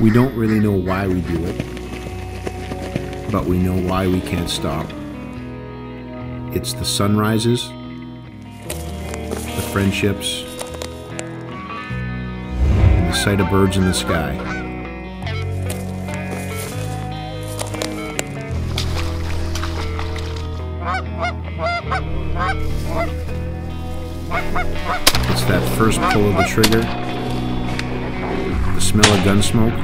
we don't really know why we do it, but we know why we can't stop. It's the sunrises, the friendships, and the sight of birds in the sky. It's that first pull of the trigger, the smell of gun smoke,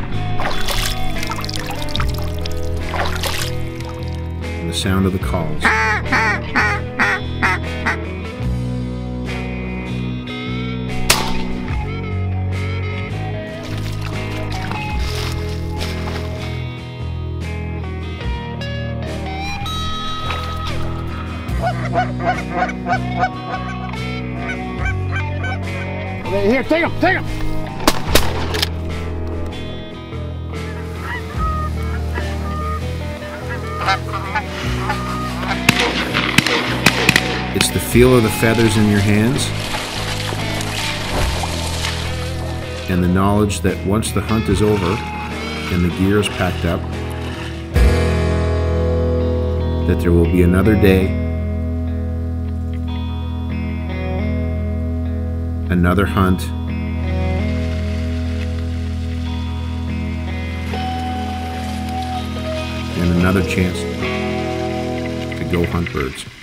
and the sound of the calls. Here, take him, take him. It's the feel of the feathers in your hands and the knowledge that once the hunt is over and the gear is packed up, that there will be another day, another hunt, and another chance to go hunt birds.